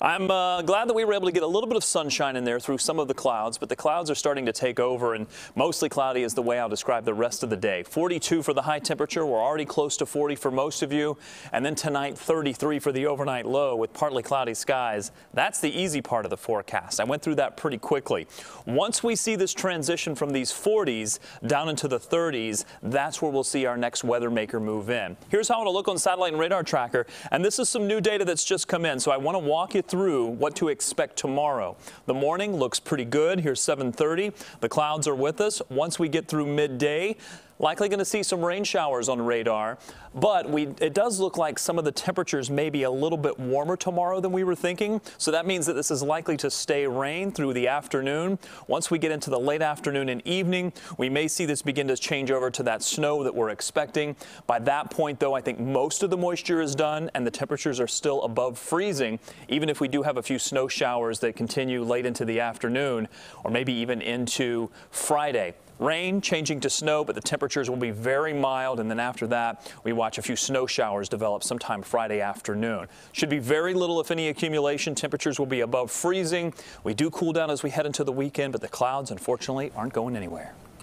I'm uh, glad that we were able to get a little bit of sunshine in there through some of the clouds, but the clouds are starting to take over and mostly cloudy is the way I'll describe the rest of the day. 42 for the high temperature. We're already close to 40 for most of you. And then tonight, 33 for the overnight low with partly cloudy skies. That's the easy part of the forecast. I went through that pretty quickly. Once we see this transition from these 40s down into the 30s, that's where we'll see our next weather maker move in. Here's how it'll look on satellite and radar tracker. And this is some new data that's just come in. So I want to walk you through what to expect tomorrow. The morning looks pretty good. Here's 730. The clouds are with us. Once we get through midday, Likely going to see some rain showers on radar, but we, it does look like some of the temperatures may be a little bit warmer tomorrow than we were thinking. So that means that this is likely to stay rain through the afternoon. Once we get into the late afternoon and evening, we may see this begin to change over to that snow that we're expecting. By that point, though, I think most of the moisture is done and the temperatures are still above freezing, even if we do have a few snow showers that continue late into the afternoon or maybe even into Friday. Rain changing to snow, but the temperatures will be very mild. And then after that, we watch a few snow showers develop sometime Friday afternoon. Should be very little, if any, accumulation. Temperatures will be above freezing. We do cool down as we head into the weekend, but the clouds, unfortunately, aren't going anywhere.